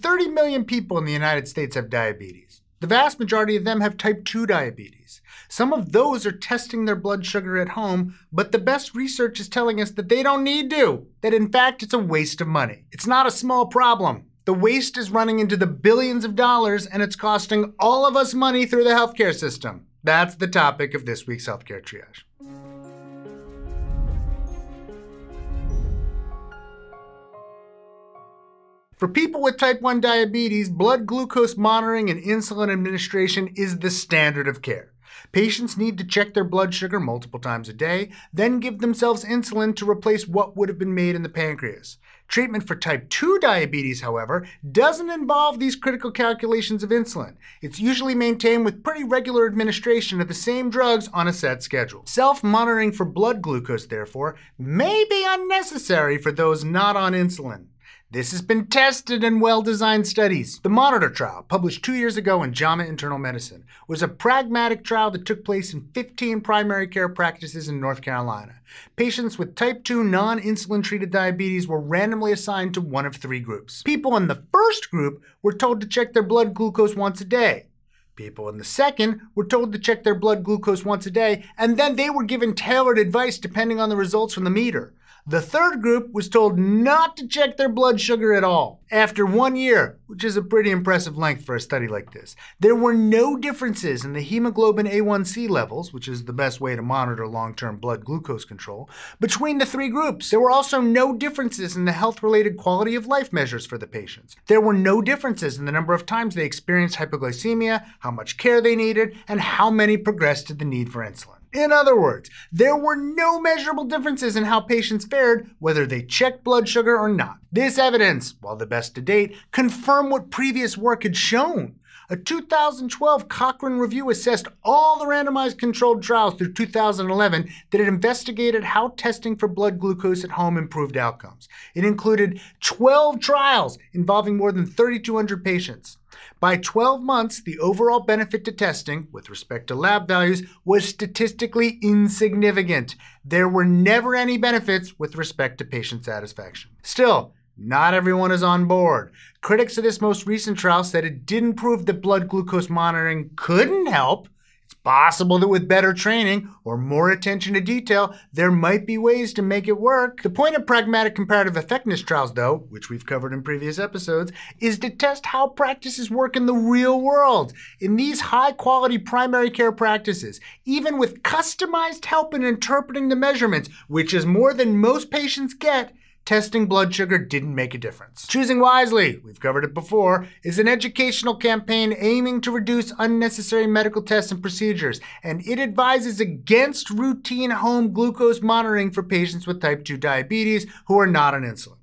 30 million people in the United States have diabetes. The vast majority of them have type 2 diabetes. Some of those are testing their blood sugar at home, but the best research is telling us that they don't need to, that in fact it's a waste of money. It's not a small problem. The waste is running into the billions of dollars and it's costing all of us money through the healthcare system. That's the topic of this week's Healthcare Triage. For people with type 1 diabetes, blood glucose monitoring and insulin administration is the standard of care. Patients need to check their blood sugar multiple times a day, then give themselves insulin to replace what would have been made in the pancreas. Treatment for type 2 diabetes, however, doesn't involve these critical calculations of insulin. It's usually maintained with pretty regular administration of the same drugs on a set schedule. Self monitoring for blood glucose, therefore, may be unnecessary for those not on insulin. This has been tested in well designed studies. The Monitor trial, published two years ago in JAMA Internal Medicine, was a pragmatic trial that took place in 15 primary care practices in North Carolina. Patients with type 2 non insulin treated diabetes were randomly assigned to one of three groups. People in the first group were told to check their blood glucose once a day. People in the second were told to check their blood glucose once a day, and then they were given tailored advice depending on the results from the meter. The third group was told not to check their blood sugar at all. After one year, which is a pretty impressive length for a study like this, there were no differences in the hemoglobin A1C levels, which is the best way to monitor long term blood glucose control, between the three groups. There were also no differences in the health related quality of life measures for the patients. There were no differences in the number of times they experienced hypoglycemia, how much care they needed, and how many progressed to the need for insulin. In other words, there were no measurable differences in how patients fared, whether they checked blood sugar or not. This evidence, while the best to date, confirmed what previous work had shown. A 2012 Cochrane review assessed all the randomized controlled trials through 2011 that had investigated how testing for blood glucose at home improved outcomes. It included 12 trials involving more than 3,200 patients. By 12 months, the overall benefit to testing, with respect to lab values, was statistically insignificant. There were never any benefits with respect to patient satisfaction. Still, not everyone is on board. Critics of this most recent trial said it didn't prove that blood glucose monitoring couldn't help, It's possible that with better training or more attention to detail, there might be ways to make it work. The point of pragmatic comparative effectiveness trials, though, which we've covered in previous episodes, is to test how practices work in the real world. In these high quality primary care practices, even with customized help in interpreting the measurements, which is more than most patients get, testing blood sugar didn't make a difference. Choosing Wisely, we've covered it before, is an educational campaign aiming to reduce unnecessary medical tests and procedures, and it advises against routine home glucose monitoring for patients with type 2 diabetes who are not on insulin.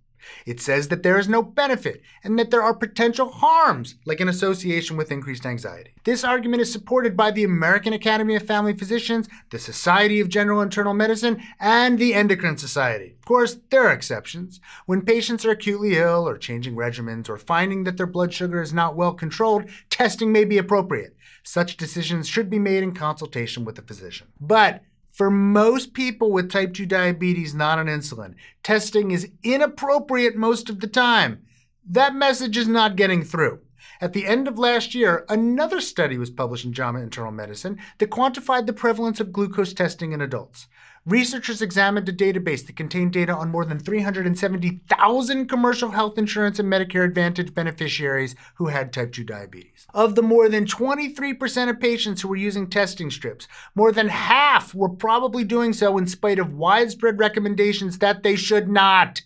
It says that there is no benefit and that there are potential harms, like an association with increased anxiety. This argument is supported by the American Academy of Family Physicians, the Society of General Internal Medicine, and the Endocrine Society. Of course, there are exceptions. When patients are acutely ill or changing regimens or finding that their blood sugar is not well controlled, testing may be appropriate. Such decisions should be made in consultation with a physician. But for most people with type 2 diabetes not on insulin, testing is inappropriate most of the time. That message is not getting through. At the end of last year, another study was published in JAMA Internal Medicine that quantified the prevalence of glucose testing in adults. Researchers examined a database that contained data on more than 370,000 commercial health insurance and Medicare Advantage beneficiaries who had type 2 diabetes. Of the more than 23% of patients who were using testing strips, more than half were probably doing so in spite of widespread recommendations that they should not.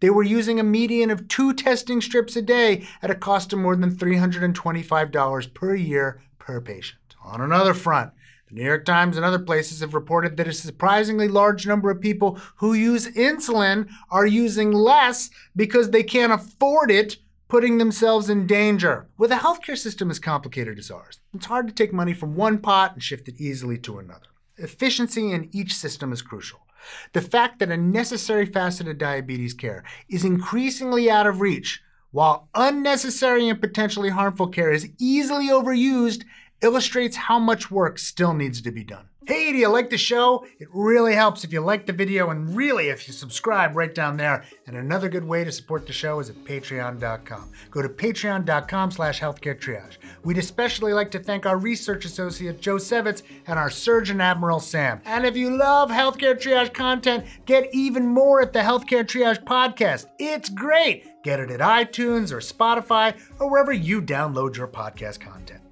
They were using a median of two testing strips a day at a cost of more than $325 per year per patient. On another front, the New York Times and other places have reported that a surprisingly large number of people who use insulin are using less because they can't afford it, putting themselves in danger. With a healthcare system as complicated as ours, it's hard to take money from one pot and shift it easily to another. Efficiency in each system is crucial. The fact that a necessary facet of diabetes care is increasingly out of reach, while unnecessary and potentially harmful care is easily overused illustrates how much work still needs to be done. Hey, do you like the show? It really helps if you like the video and really if you subscribe right down there. And another good way to support the show is at patreon.com. Go to patreon.com slash healthcare triage. We'd especially like to thank our research associate Joe Sevitz and our surgeon admiral Sam. And if you love healthcare triage content, get even more at the Healthcare Triage podcast. It's great. Get it at iTunes or Spotify or wherever you download your podcast content.